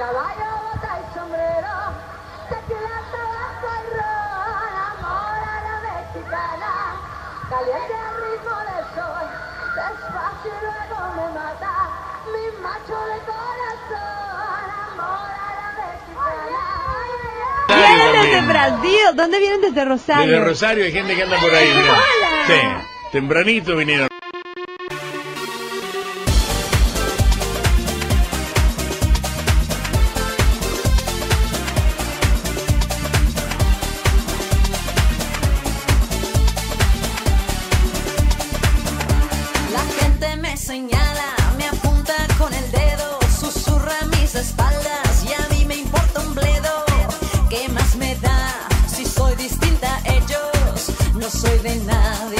caballo, bota y sombrero, tequila, tabaco y ron, amor a la mexicana, caliente al ritmo del sol, despacio y luego me mata, mi macho de corazón, amor a la mexicana. Vienen desde Brasil. ¿Dónde vienen desde Rosario? Desde Rosario hay gente que anda por ahí, mira. Hola. Sí, tempranito vinieron. Espaldas y a mí me importa un bledo. ¿Qué más me da si soy distinta a ellos? No soy de nadie.